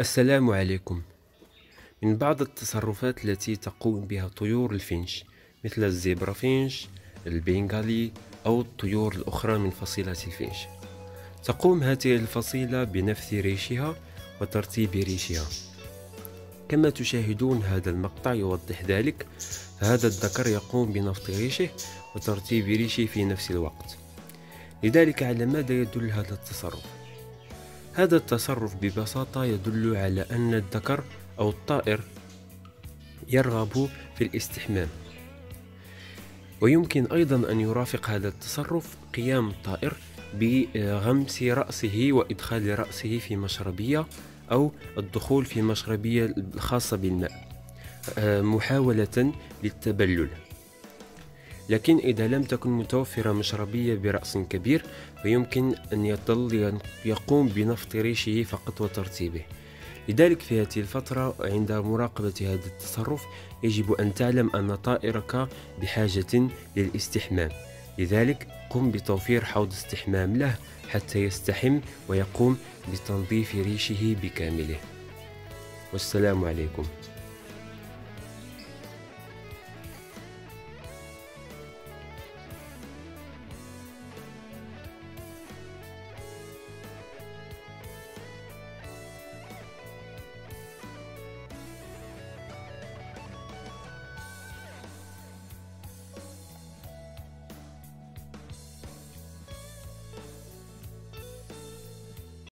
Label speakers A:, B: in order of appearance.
A: السلام عليكم. من بعض التصرفات التي تقوم بها طيور الفينش مثل الزيبرا فينش البنغالي أو الطيور الأخرى من فصيلة الفينش. تقوم هذه الفصيلة بنفض ريشها وترتيب ريشها. كما تشاهدون هذا المقطع يوضح ذلك. هذا الذكر يقوم بنفض ريشه وترتيب ريشه في نفس الوقت. لذلك على ماذا يدل هذا التصرف؟ هذا التصرف ببساطة يدل على أن الذكر أو الطائر يرغب في الاستحمام. ويمكن أيضا أن يرافق هذا التصرف قيام الطائر بغمس رأسه وإدخال رأسه في مشربية أو الدخول في مشربية الخاصة بالماء آه، محاولة للتبلل. لكن إذا لم تكن متوفرة مشربية برأس كبير فيمكن أن يظل يقوم بنفط ريشه فقط وترتيبه لذلك في هذه الفترة عند مراقبة هذا التصرف يجب أن تعلم أن طائرك بحاجة للاستحمام. لذلك قم بتوفير حوض استحمام له حتى يستحم ويقوم بتنظيف ريشه بكامله. والسلام عليكم.